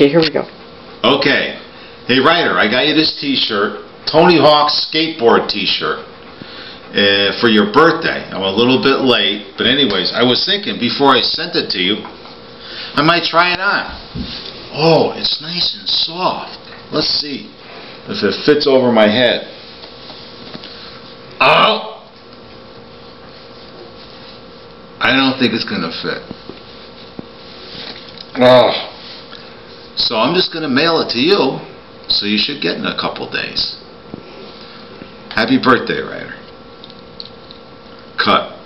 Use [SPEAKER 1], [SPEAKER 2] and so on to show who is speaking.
[SPEAKER 1] Okay, here we go.
[SPEAKER 2] Okay. Hey, Ryder, I got you this T-shirt, Tony Hawk skateboard T-shirt, uh, for your birthday. I'm a little bit late, but anyways, I was thinking before I sent it to you, I might try it on. Oh, it's nice and soft. Let's see if it fits over my head. Oh! I don't think it's gonna fit. Oh. So I'm just gonna mail it to you, so you should get in a couple days. Happy birthday, Ryder. Cut.